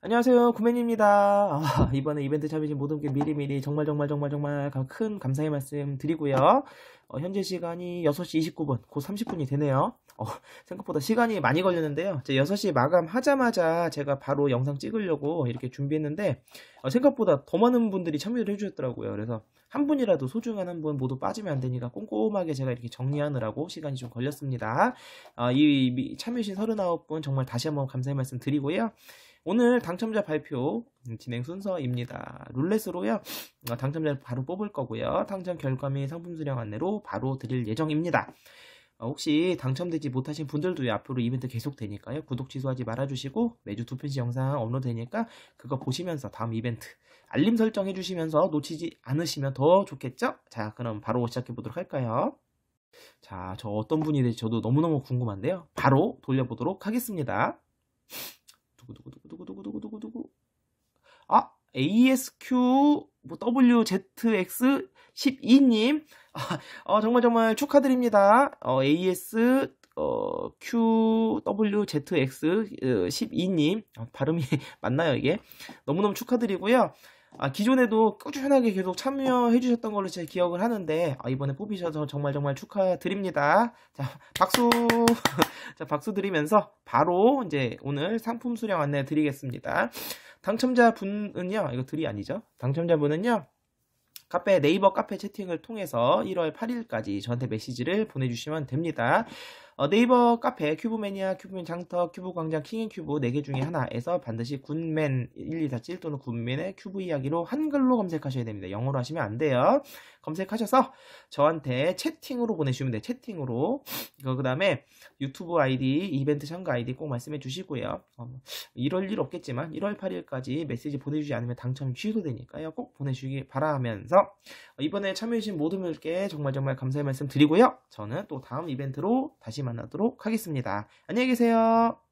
안녕하세요. 구맨입니다. 아, 이번에 이벤트 참여해주신 모든 분께 미리미리 정말 정말 정말 정말 큰 감사의 말씀 드리고요. 어, 현재 시간이 6시 29분 곧 30분이 되네요. 어, 생각보다 시간이 많이 걸렸는데요. 6시 마감하자마자 제가 바로 영상 찍으려고 이렇게 준비했는데 어, 생각보다 더 많은 분들이 참여를 해주셨더라고요. 그래서 한 분이라도 소중한 한 분 모두 빠지면 안 되니까 꼼꼼하게 제가 이렇게 정리하느라고 시간이 좀 걸렸습니다. 어, 이 참여해주신 39분 정말 다시 한번 감사의 말씀 드리고요 오늘 당첨자 발표 진행 순서입니다. 룰렛으로요. 어, 당첨자를 바로 뽑을 거고요. 당첨 결과 및 상품 수령 안내로 바로 드릴 예정입니다. 어, 혹시 당첨되지 못하신 분들도 앞으로 이벤트 계속 되니까요. 구독 취소하지 말아주시고 매주 두 편씩 영상 업로드 되니까 그거 보시면서 다음 이벤트 알림 설정 해주시면서 놓치지 않으시면 더 좋겠죠? 자 그럼 바로 시작해 보도록 할까요? 자 저 어떤 분이 될지 저도 너무너무 궁금한데요. 바로 돌려보도록 하겠습니다. 두구두구두구두구두구두구두구 아 ASQ WZX 12님 아, 어, 정말 정말 축하드립니다. 어, AS 어, QWZX 12님 아, 발음이 맞나요 이게? 너무너무 축하드리고요. 아, 기존에도 꾸준하게 계속 참여해 주셨던 걸로 제가 기억을 하는데 아, 이번에 뽑히셔서 정말 정말 축하드립니다. 자, 박수. 자, 박수 드리면서 바로 이제 오늘 상품 수령 안내 드리겠습니다. 당첨자 분은요. 이거 들이 아니죠? 당첨자 분은요. 카페 네이버 카페 채팅을 통해서 1월 8일까지 저한테 메시지를 보내 주시면 됩니다. 어, 네이버 카페 큐브매니아, 큐브맨 장터, 큐브 광장, 킹앤큐브 4개 중에 하나에서 반드시 군맨 1247 또는 군맨의 큐브 이야기로 한글로 검색하셔야 됩니다. 영어로 하시면 안 돼요. 검색하셔서 저한테 채팅으로 보내주시면 돼요. 채팅으로. 그 다음에 유튜브 아이디, 이벤트 참가 아이디 꼭 말씀해 주시고요. 어, 이럴 일 없겠지만 1월 8일까지 메시지 보내주지 않으면 당첨이 취소되니까요. 꼭 보내주시기 바라면서 어, 이번에 참여해주신 모든 분들께 정말 정말 감사의 말씀 드리고요. 저는 또 다음 이벤트로 다시 만나도록 하겠습니다. 안녕히 계세요.